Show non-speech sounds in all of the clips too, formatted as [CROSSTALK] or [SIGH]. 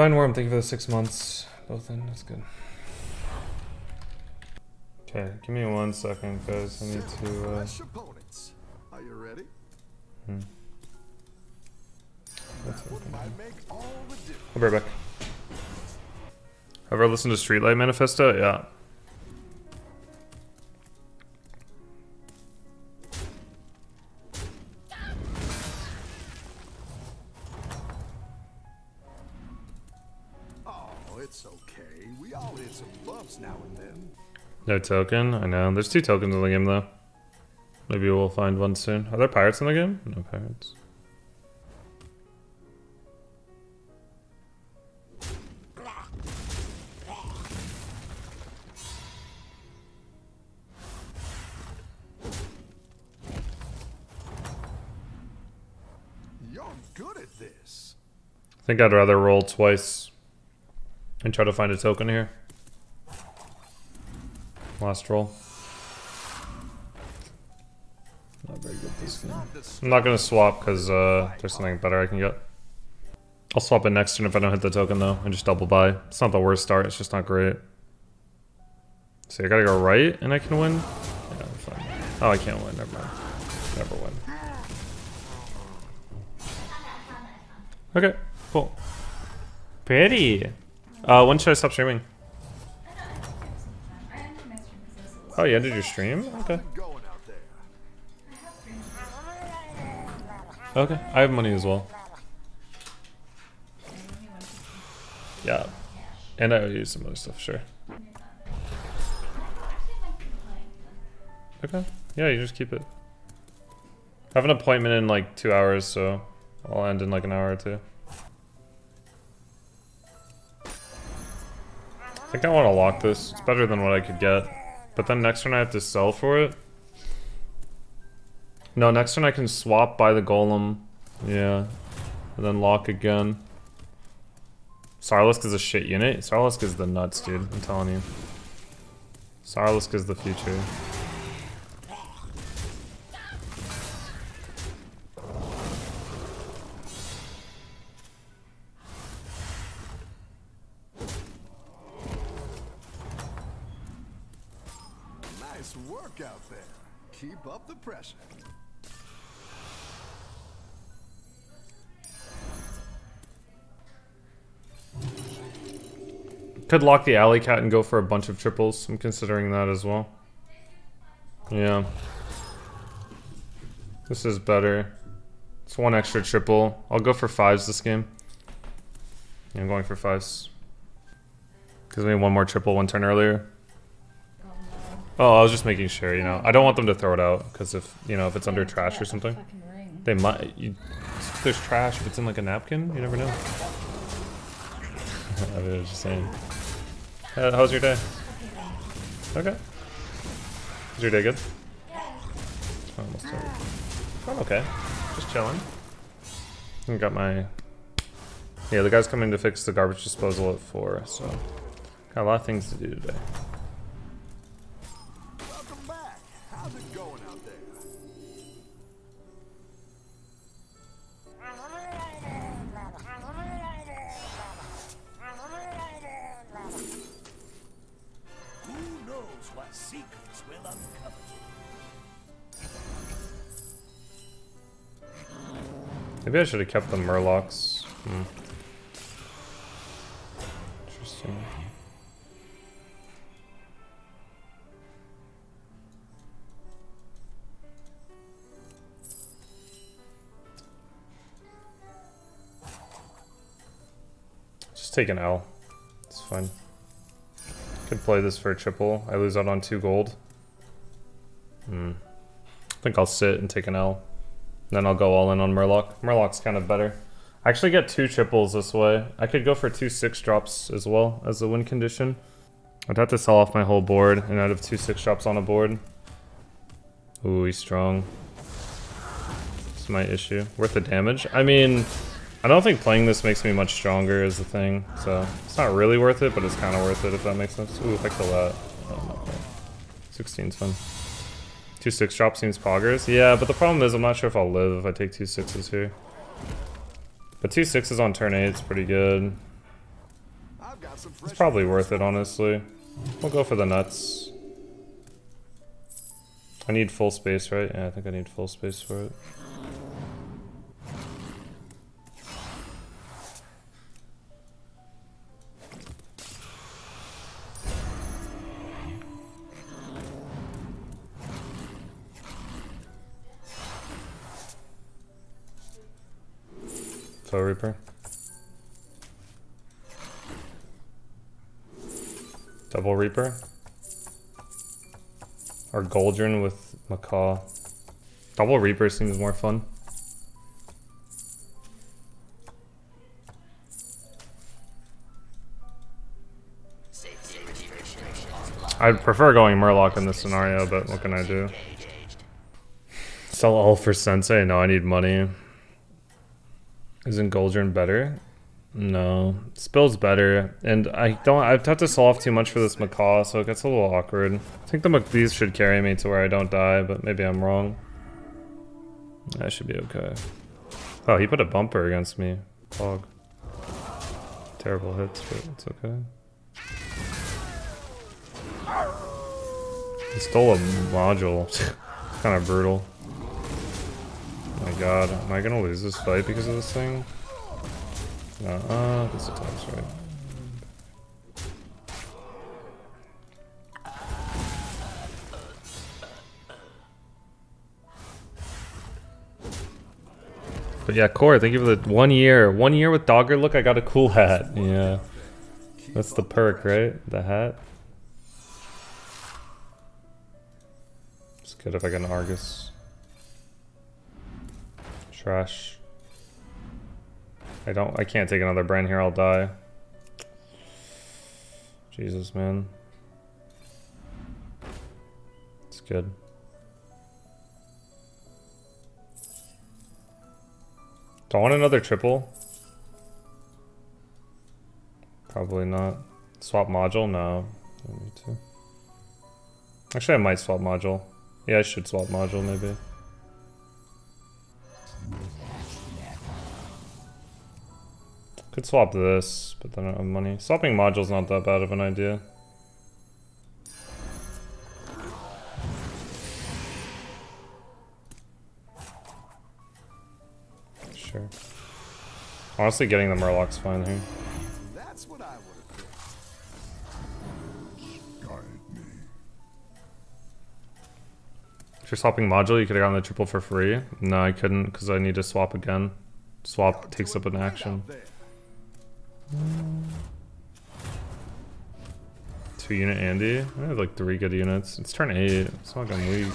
Divine Worm, thank you for the six months. Both in, that's good. Okay, give me one second, guys. I need to. Uh, Fresh opponents. Are you ready? hmm. That's What okay. make all the? I'll be right back. Ever listened to Streetlight Manifesto? Yeah. It's okay. We all hit some bumps now and then. No token? I know. There's two tokens in the game, though. Maybe we'll find one soon. Are there pirates in the game? No pirates. You're good at this. I think I'd rather roll twice and try to find a token here. Last roll. Not very good this game. I'm not gonna swap because uh, there's something better I can get. I'll swap it next turn if I don't hit the token though, and just double buy. It's not the worst start, it's just not great. See, I gotta go right and I can win? Yeah, fine. Oh, I can't win, never mind. Never win. Okay, cool. Pretty. Uh, when should I stop streaming? Oh, you ended your stream? Okay. Okay, I have money as well. Yeah. And I owe you some other stuff, sure. Okay. Yeah, you just keep it. I have an appointment in like two hours, so I'll end in like an hour or two. I think I want to lock this. It's better than what I could get. But then next turn I have to sell for it. No, next turn I can swap by the golem. Yeah. And then lock again. Sarlisk is a shit unit. Sarlisk is the nuts, dude. I'm telling you. Sarlisk is the future. Work out there. Keep up the pressure. Could lock the alley cat and go for a bunch of triples. I'm considering that as well. Yeah. This is better. It's one extra triple. I'll go for fives this game. Yeah, I'm going for fives. Because we need one more triple one turn earlier. Oh, I was just making sure, you know. I don't want them to throw it out, because if, you know, if it's under trash or something. They might. You, if there's trash, if it's in like a napkin, you never know. [LAUGHS] I was just saying. Uh, how was your day? Okay. Was your day good? Almost over. I'm okay. Just chilling. I got my. Yeah, the guy's coming to fix the garbage disposal at 4, so. Got a lot of things to do today. Maybe I should have kept the Murlocs. Hmm. Interesting. Just take an L. It's fine. Could play this for a triple. I lose out on two gold. Hmm. I think I'll sit and take an L. Then I'll go all in on Murloc. Murloc's kind of better. I actually get two triples this way. I could go for two six drops as well as the win condition. I'd have to sell off my whole board and I'd have two six drops on a board. Ooh, he's strong. It's my issue. Worth the damage? I mean, I don't think playing this makes me much stronger is the thing. So it's not really worth it, but it's kind of worth it if that makes sense. Ooh, if I kill that. Oh, 16's fun. Two six drop seems poggers. Yeah, but the problem is I'm not sure if I'll live if I take two sixes here. But two sixes on turn eight is pretty good. It's probably worth it, honestly. We'll go for the nuts. I need full space, right? Yeah, I think I need full space for it. Double Reaper. Or Goldrinn with Macaw. Double Reaper seems more fun. I'd prefer going Murloc in this scenario, but what can I do? Sell all for Sensei? No, I need money. Isn't Goldrinn better? No. Spill's better. And I don't I've had to off too much for this Macaw, so it gets a little awkward. I think the these should carry me to where I don't die, but maybe I'm wrong. That should be okay. Oh, he put a bumper against me. Fog. Terrible hits, but it's okay. He stole a module. [LAUGHS] kind of brutal. Oh my god, am I gonna lose this fight because of this thing? No, uh, this attack's right. But yeah, Core, thank you for the one year. One year with Dogger. Look, I got a cool hat. Yeah. That's the perk, right? The hat. It's good if I get an Argus. Trash. I don't, I can't take another brand here, I'll die. Jesus, man. It's good. Do I want another triple? Probably not. Swap module? No. Actually, I might swap module. Yeah, I should swap module, maybe. Could swap this, but then I don't have money. Swapping module's not that bad of an idea. Sure. Honestly, getting the Murloc's fine here. That's what I would have picked. Guide me. If you're swapping module, you could have gotten the triple for free. No, I couldn't because I need to swap again. Swap takes up an action. Two unit Andy. I have like three good units. It's turn eight. It's not like I'm weak.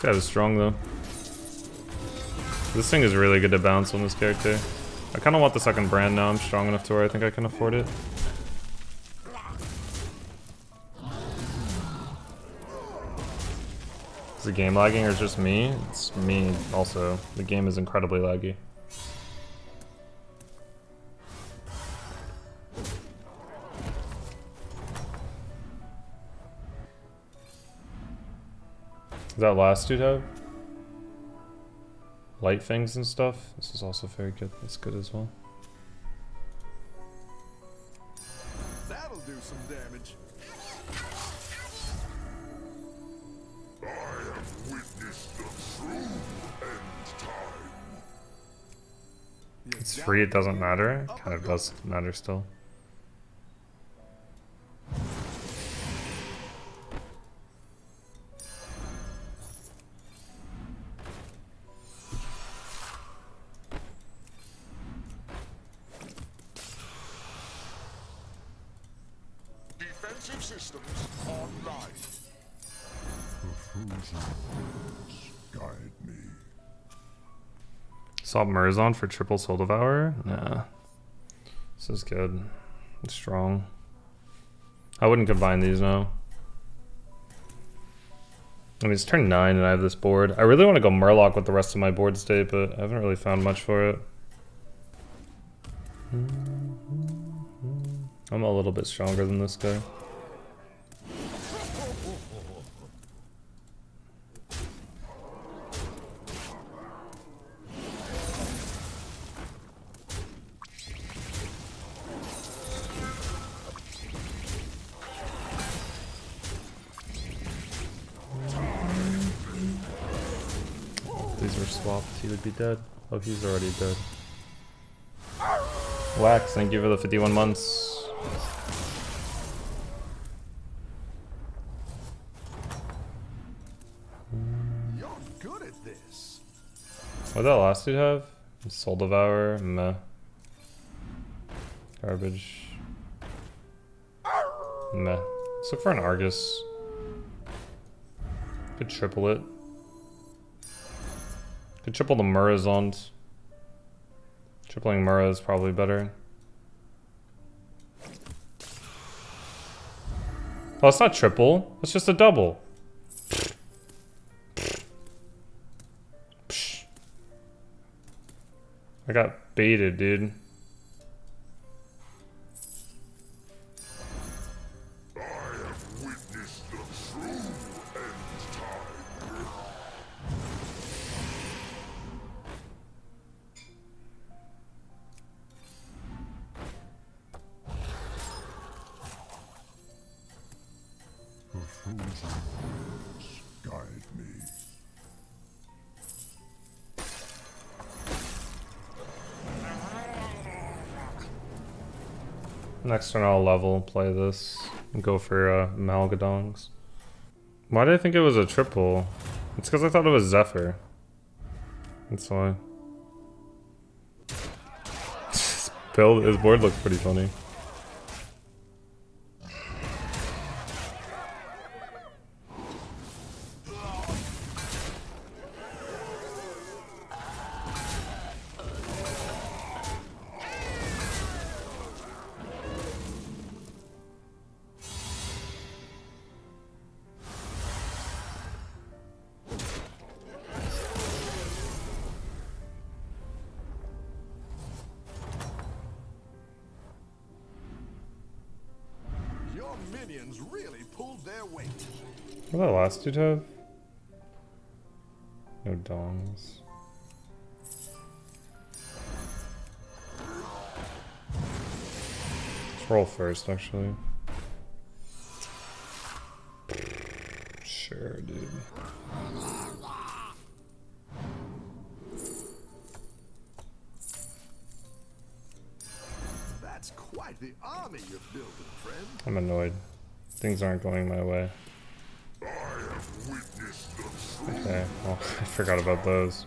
Guy is strong though. This thing is really good to bounce on this character. I kind of want the second brand now. I'm strong enough to where I think I can afford it. The game lagging or is just me? It's me also. The game is incredibly laggy. Is that last dude have? Light things and stuff? This is also very good. That's good as well. Free, it doesn't matter. Up Kind of does matter still. Defensive systems online. Guide me. Swap Murozond for triple Soul Devourer? Nah. This is good. It's strong. I wouldn't combine these now. I mean, it's turn 9 and I have this board. I really want to go Murloc with the rest of my board state, but I haven't really found much for it. I'm a little bit stronger than this guy. Be dead. Oh, he's already dead. Wax, thank you for the 51 months. You're good at this. What did that last dude have? Soul Devourer, meh. Garbage. Meh. Let's look for an Argus. Could triple it. Could triple the Murozond. Tripling Mura is probably better. Oh, it's not triple. It's just a double. I got baited, dude. Guide me. Next turn I'll level, play this, and go for uh, Malgadongs. Why did I think it was a triple? It's because I thought it was Zephyr. That's why. [LAUGHS] his build, his board looks pretty funny. Minions really pulled their weight. What that last dude have? No dongs. Let's roll first, actually. Sure, dude. The army you're building, friend. I'm annoyed. Things aren't going my way. Okay, well, [LAUGHS] I forgot about those.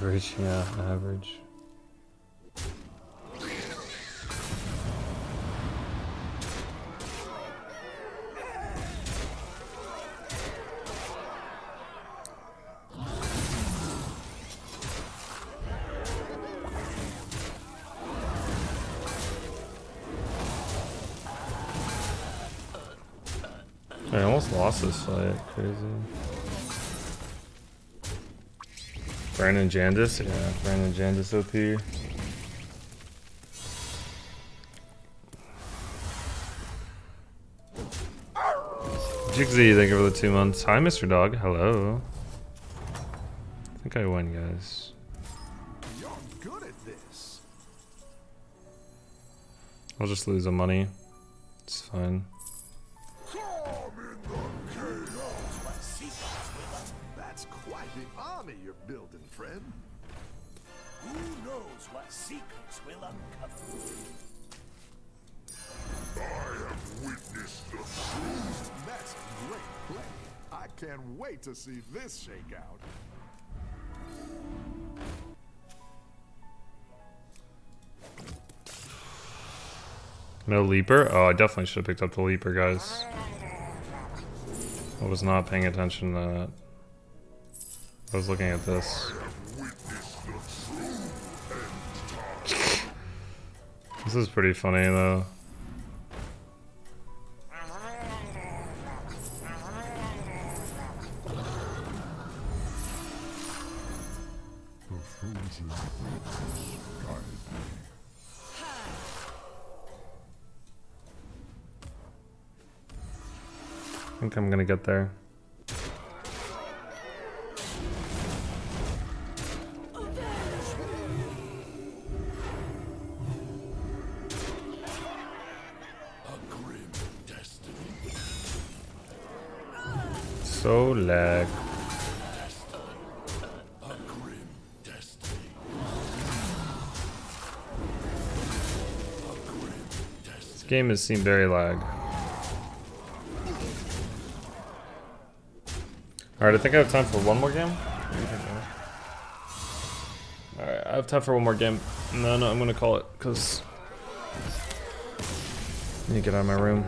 Average, yeah, average. I almost lost this fight. Crazy. Brandon Jandice? Yeah, Brandon Jandice OP. Jigsy, thank you for the two months. Hi, Mr. Dog. Hello. I think I win, guys. You're good at this. I'll just lose the money. It's fine. Army you're building, friend. Who knows what secrets will uncover? I have witnessed the truth. That's great play. I can't wait to see this shake out. No leaper? Oh, I definitely should have picked up the leaper, guys. I was not paying attention to that. I was looking at this. This is pretty funny though. I think I'm gonna get there. Seemed very lag. Alright, I think I have time for one more game. Alright, I have time for one more game. No, no, I'm gonna call it, because I need to get out of my room.